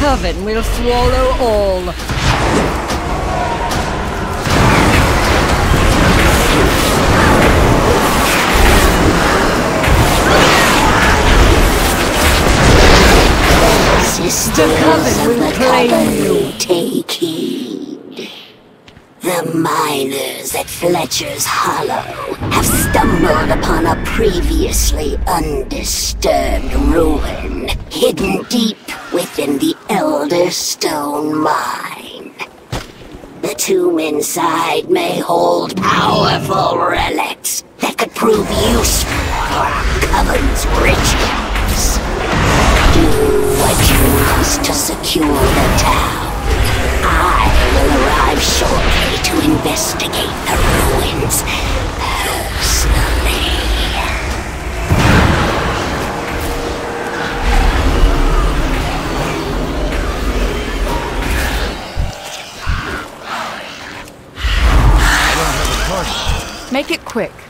coven will swallow all. Sisters coven will claim you. take heed. The miners at Fletcher's Hollow have stumbled upon a previously undisturbed ruin hidden deep within the Elder Stone mine. The tomb inside may hold powerful relics that could prove useful for our coven's rituals. Do what you must to secure the town. I will arrive shortly to investigate the Make it quick.